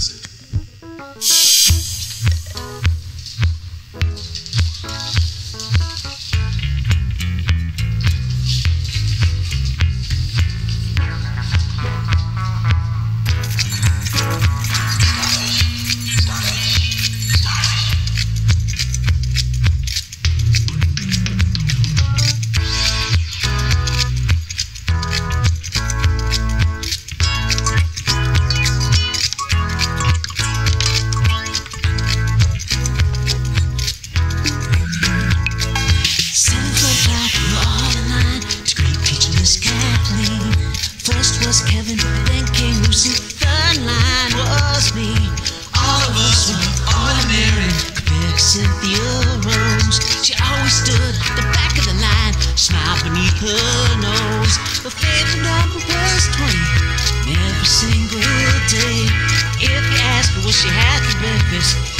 visit. stood at the back of the line, smile beneath her nose. Her favorite number was 20 every single day. If you asked her what she had for breakfast,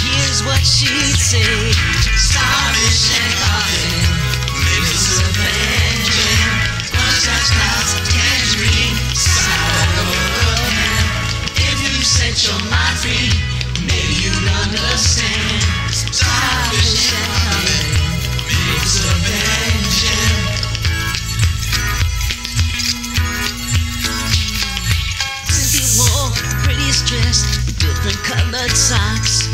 socks.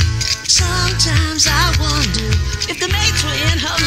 Sometimes I wonder if the mates were in her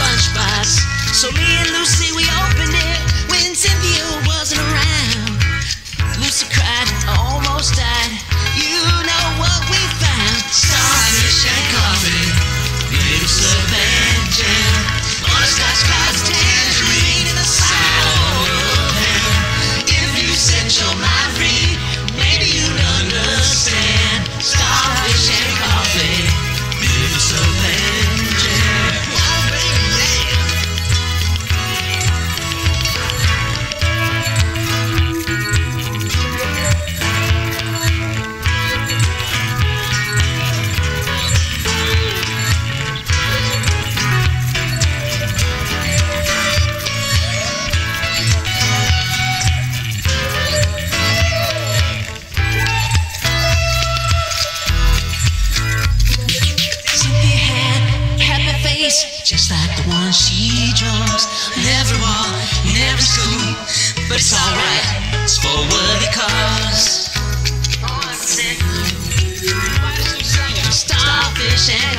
just like the one she drums, Never wall, never school, but it's alright, it's for worthy cause. Starfish and